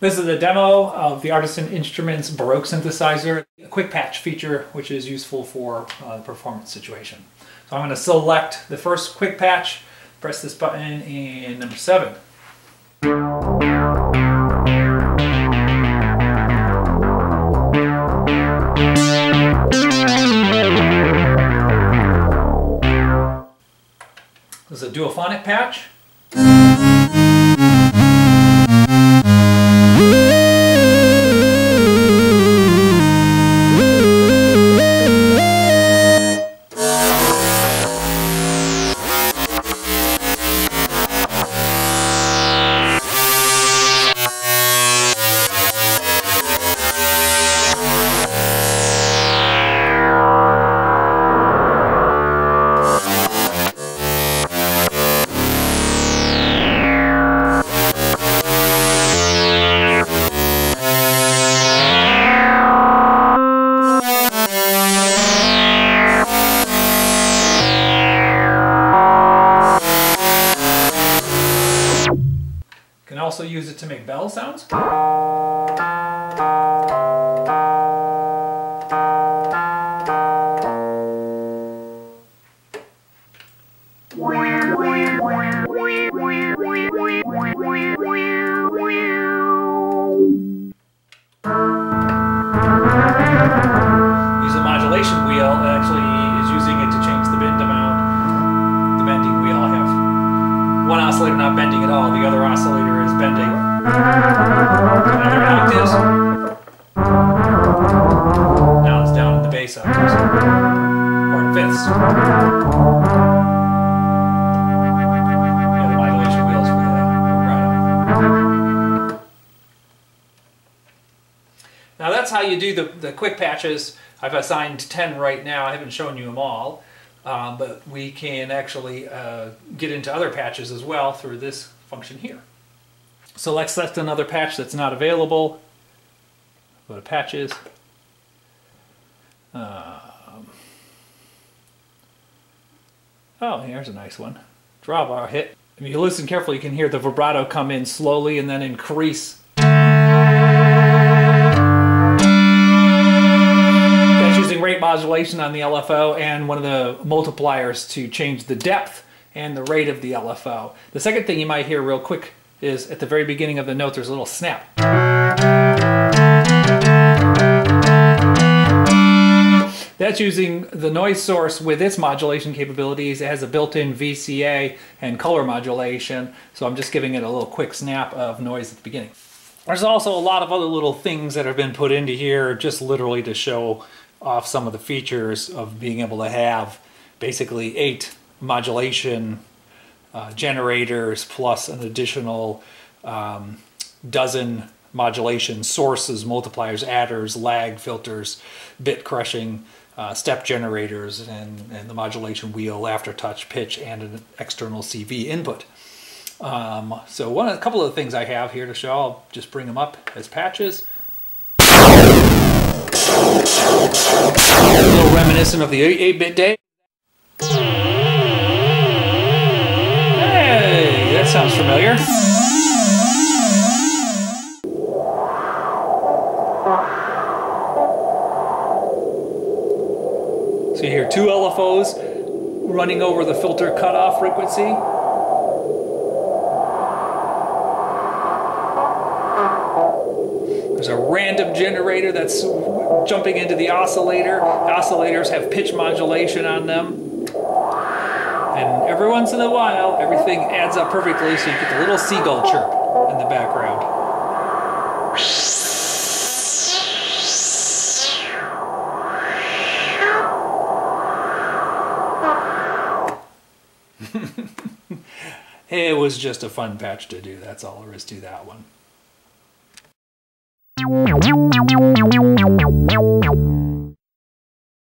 This is a demo of the Artisan Instruments Baroque synthesizer, a quick patch feature which is useful for uh, the performance situation. So I'm going to select the first quick patch, press this button in number 7. This is a duophonic patch. Also use it to make bell sounds. Use a modulation wheel actually is using it to change the bend amount. The bending wheel I have one oscillator not bending at all, the other oscillator bending. Another octaves. Now it's down in the bass octaves. Or in fifths. Yeah, the modulation wheels for the vibrato. Now that's how you do the, the quick patches. I've assigned 10 right now. I haven't shown you them all. Um, but we can actually uh, get into other patches as well through this function here. So let's select another patch that's not available. Go to patches. Um, oh, here's a nice one. Drawbar hit. If you listen carefully, you can hear the vibrato come in slowly and then increase That's using rate modulation on the LFO and one of the multipliers to change the depth and the rate of the LFO. The second thing you might hear real quick is at the very beginning of the note there's a little snap. That's using the noise source with its modulation capabilities. It has a built-in VCA and color modulation, so I'm just giving it a little quick snap of noise at the beginning. There's also a lot of other little things that have been put into here just literally to show off some of the features of being able to have basically eight modulation uh, generators plus an additional um, dozen modulation sources, multipliers, adders, lag filters, bit crushing, uh, step generators, and, and the modulation wheel, aftertouch, pitch, and an external CV input. Um, so one, a couple of the things I have here to show, I'll just bring them up as patches. A little reminiscent of the 8-bit day. Sounds familiar. So you hear two LFOs running over the filter cutoff frequency. There's a random generator that's jumping into the oscillator. Oscillators have pitch modulation on them. And every once in a while, everything adds up perfectly so you get the little seagull chirp in the background. it was just a fun patch to do. That's all there is to that one.